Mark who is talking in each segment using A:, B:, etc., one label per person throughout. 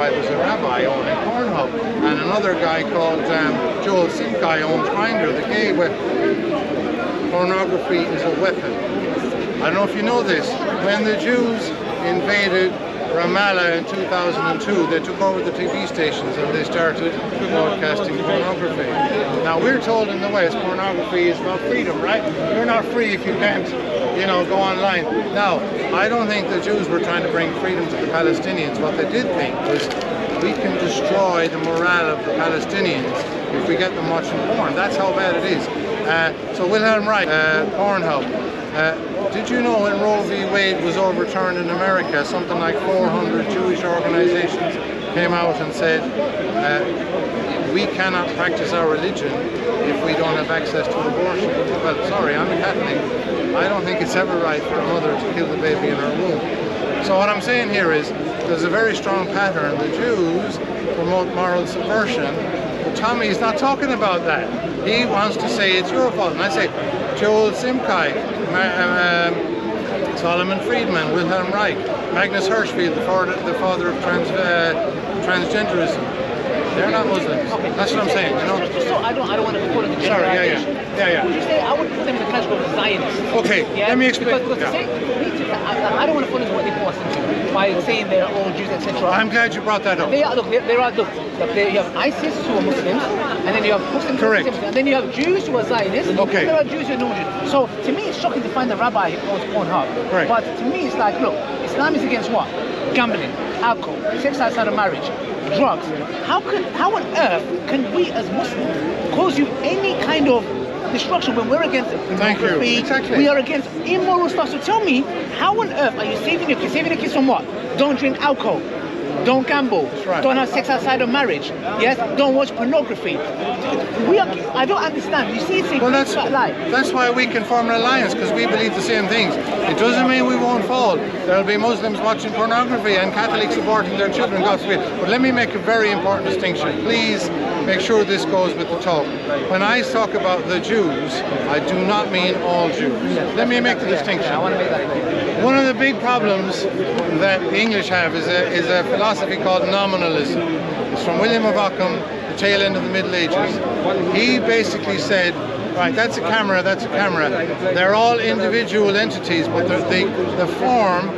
A: while there's a rabbi owning Pornhub, and another guy called um, Joel Simkhai owns Grindr, the gay web. Pornography is a weapon. I don't know if you know this. When the Jews invaded Ramallah in 2002, they took over the TV stations and they started broadcasting pornography. Now we're told in the West pornography is about freedom, right? You're not free if you can't, you know, go online. Now, I don't think the Jews were trying to bring freedom to the Palestinians. What they did think was we can destroy the morale of the Palestinians if we get them watching porn. That's how bad it is. Uh, so Wilhelm Reich, uh, Pornhub, uh, did you know when Roe v. Wade was overturned in America, something like 400 Jewish organizations came out and said, uh, we cannot practice our religion if we don't have access to abortion. Well, sorry, I'm a Catholic. I don't think it's ever right for a mother to kill the baby in her womb. So what I'm saying here is, there's a very strong pattern. The Jews promote moral subversion, but Tommy's not talking about that. He wants to say it's your fault. And I say, Joel Simkhai, um, Solomon Friedman, Wilhelm Reich, Magnus Hirschfeld, the father, the father of trans, uh, transgenderism. They're not Muslims.
B: Okay,
A: That's what I'm saying. You know.
B: Just so I don't, I don't want to put in the
A: Sorry, yeah, yeah. Yeah, yeah.
B: Would you say I would put them in the category of Zionists?
A: Okay, let me explain.
B: Because, because
A: Yeah.
B: say, I, I don't want to put into what they into by saying they're all Jews, etc.
A: I'm glad you brought that up.
B: They are, look, there are, look, there, you have ISIS who are Muslims, and then you have Muslims who are
A: Correct.
B: Muslims, and then you have Jews who are Zionists,
A: Okay.
B: and there are Jews who are non-Jews. So to me, it's shocking to find a rabbi who owns Pornhub.
A: Correct.
B: But to me, it's like, look, Islam is against what? Gambling, alcohol, sex outside of marriage, drugs. How can, how on earth can we as Muslims cause you any kind of destruction when we're against
A: Thank you. Exactly.
B: we are against immoral stuff. So tell me, how on earth are you saving your kids? Saving your kids from what? Don't drink alcohol. Don't gamble.
A: right.
B: Don't have sex outside of marriage. Yes. Don't watch pornography. We are. I don't understand. You see, it's
A: Well, that's
B: fat
A: that's why we can form an alliance because we believe the same things. It doesn't mean we won't fall. There'll be Muslims watching pornography and Catholics aborting their children. God forbid. But let me make a very important distinction. Please make sure this goes with the talk. When I talk about the Jews, I do not mean all Jews. Let me make the distinction. One of the big problems that the English have is a, is a philosophy called nominalism. It's from William of Ockham, tail end of the Middle Ages. He basically said, right, that's a camera, that's a camera. They're all individual entities, but the, the, the form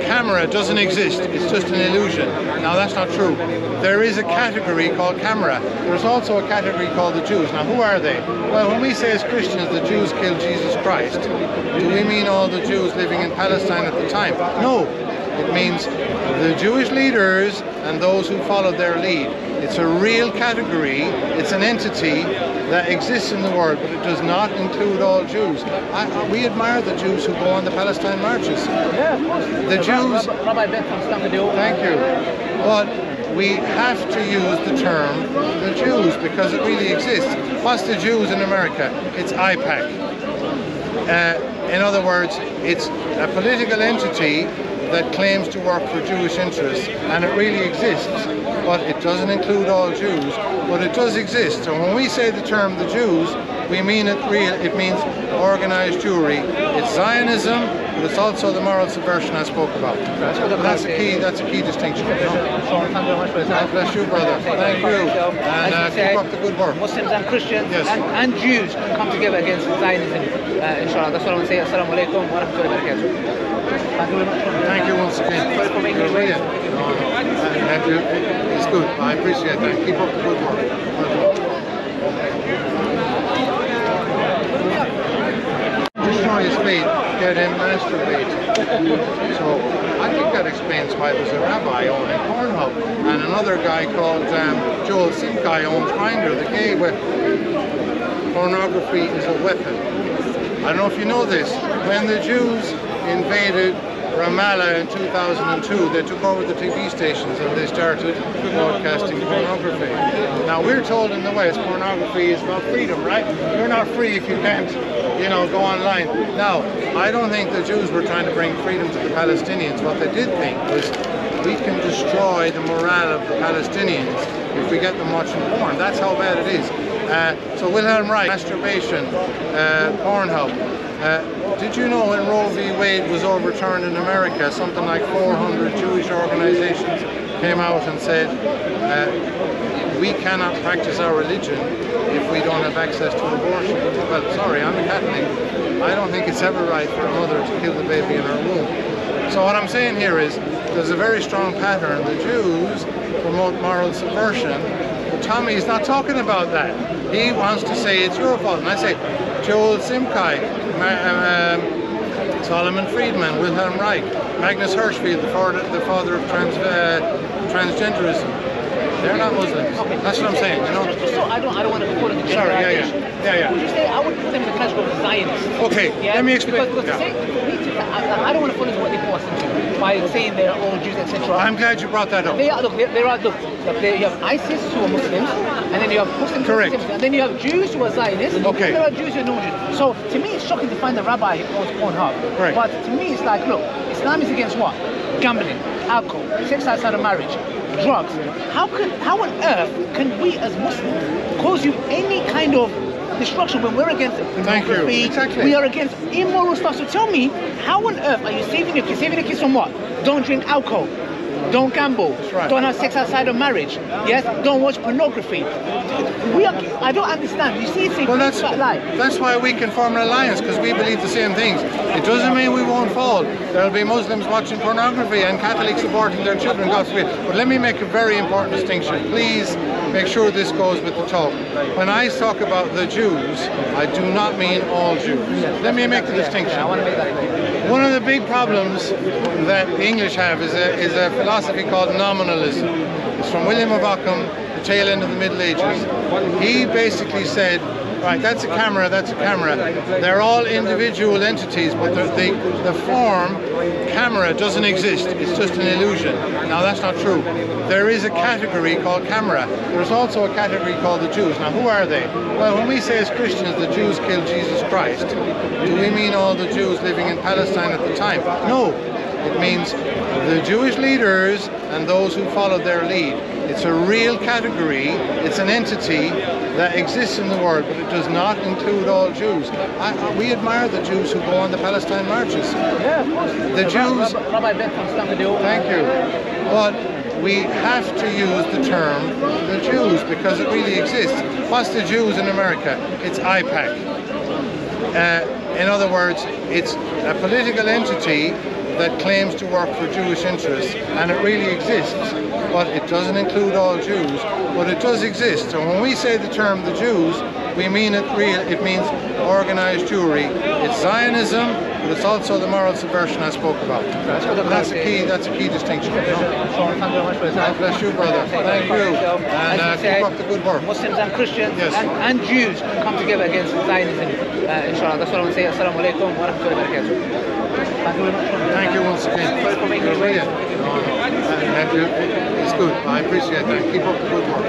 A: camera doesn't exist. It's just an illusion. Now that's not true. There is a category called camera. There's also a category called the Jews. Now who are they? Well, when we say as Christians the Jews killed Jesus Christ, do we mean all the Jews living in Palestine at the time? No. It means the Jewish leaders and those who followed their lead. It's a real category, it's an entity that exists in the world, but it does not include all Jews. I, we admire the Jews who go on the Palestine marches.
B: Yeah, of course.
A: The Jews-
B: Rabbi, Rabbi Ben from Stanford, they
A: Thank you. But we have to use the term the Jews because it really exists. What's the Jews in America? It's AIPAC. Uh, in other words, it's a political entity that claims to work for Jewish interests, and it really exists, but it doesn't include all Jews, but it does exist. So when we say the term the Jews, we mean it real. It means organized Jewry. It's Zionism, but it's also the moral subversion I spoke about. That's a key. That's a key distinction. you know?
B: Sean, thank you very much for your time.
A: God bless you, brother. Thank you, and uh, keep up the good work.
B: Muslims and Christians
A: Yes.
B: and, and Jews come together against Zionism, inshallah. That's what I want to say. Assalamu alaikum wa rahmatullahi wa barakatuh. Thank you very much.
A: Thank you once again.
B: Sorry for making you wait.
A: brilliant. No, no. Thank you. It's good. I appreciate that. Keep up the good work. Destroy his faith, get him masturbate. So I think that explains why there's a rabbi owning Pornhub and another guy called um, Joel Simkhai owns Grindr, the gay web. Pornography is a weapon. I don't know if you know this. When the Jews invaded Ramallah in 2002, they took over the TV stations and they started broadcasting pornography. Now we're told in the West pornography is about freedom, right? You're not free if you can't, you know, go online. Now, I don't think the Jews were trying to bring freedom to the Palestinians. What they did think was we can destroy the morale of the Palestinians if we get them watching porn. That's how bad it is. Uh, so Wilhelm Reich, masturbation, uh, Pornhub. Uh, did you know when Roe v. Wade was overturned in America, something like 400 Jewish organizations came out and said, uh, we cannot practice our religion if we don't have access to abortion. Well, sorry, I'm a Catholic. I don't think it's ever right for a mother to kill the baby in her womb. So what I'm saying here is there's a very strong pattern. The Jews promote moral subversion, but Tommy's not talking about that. He wants to say it's your fault. And I say, Joel Simkhai, um, Solomon Friedman, Wilhelm Reich, Magnus Hirschfeld, the father, the father of trans, uh, transgenderism. They're not Muslims.
B: Okay.
A: That's what I'm saying, you know?
B: Just so I don't, I don't want to put it in
A: Sorry, yeah, yeah. Yeah, yeah.
B: Would you say I would put them in the category of Zionists?
A: Okay,
B: Yeah,
A: let me explain.
B: Because, because
A: Yeah.
B: say, I, I don't want to fall into what they force into by saying they're all Jews, etc.
A: I'm glad you brought that up.
B: They are, look, there, there are, look, there, you have ISIS who are Muslims, and then you have Muslims
A: Correct.
B: Muslims, and then you have Jews who are Zionists,
A: Okay.
B: and there are Jews who are non-Jews. So to me, it's shocking to find a rabbi who owns Pornhub.
A: Right.
B: But to me, it's like, look, Islam is against what? Gambling, alcohol, sex outside of marriage, drugs. How can, how on earth can we as Muslims cause you any kind of destruction when we're against
A: Thank you.
B: pornography,
A: Exactly.
B: we are against immoral stuff. So tell me, how on earth are you saving your kids? Saving your kids from what? Don't drink alcohol. Don't gamble.
A: right.
B: Don't have sex outside of marriage. Yes. Don't watch pornography. We are. I don't understand. You see, it's a
A: Well, that's that's why we can form an alliance because we believe the same things. It doesn't mean we won't fall. There'll be Muslims watching pornography and Catholics supporting their children. God forbid. But let me make a very important distinction. Please make sure this goes with the talk. When I talk about the Jews, I do not mean all Jews. Let me make the distinction. One of the big problems that the English have is a, is a philosophy called nominalism. It's from William of Ockham, the tail end of the Middle Ages. He basically said, right, that's a camera, that's a camera. They're all individual entities, but the, the, the form camera doesn't exist. It's just an illusion. Now that's not true. There is a category called camera. There's also a category called the Jews. Now who are they? Well, when we say as Christians the Jews killed Jesus Christ, do we mean all the Jews living in Palestine at the time? No. It means the Jewish leaders and those who followed their lead. It's a real category, it's an entity that exists in the world, but it does not include all Jews. I, I- we admire the Jews who go on the Palestine marches.
B: Yeah, of course.
A: The Jews-
B: Rabbi, Ben from Stanford, they all-
A: Thank you. But we have to use the term the Jews because it really exists. What's the Jews in America? It's AIPAC. Uh, in other words, it's a political entity that claims to work for Jewish interests, and it really exists. But it doesn't include all Jews, but it does exist. So when we say the term the Jews, we mean it real. It means organized Jewry. It's Zionism, but it's also the moral subversion I spoke about. That's a key. That's a key distinction. you know?
B: Thank you very much for your time.
A: God bless you, brother. Thank you. And uh, keep up the good work.
B: Muslims and Christians
A: Yes.
B: and, and Jews come together against Zionism, uh, inshallah. That's what I want to say. Assalamu alaikum wa rahmatullahi wa barakatuh. Thank you
A: once again. You're brilliant. You, uh, it's good. I appreciate that. Keep up the good work.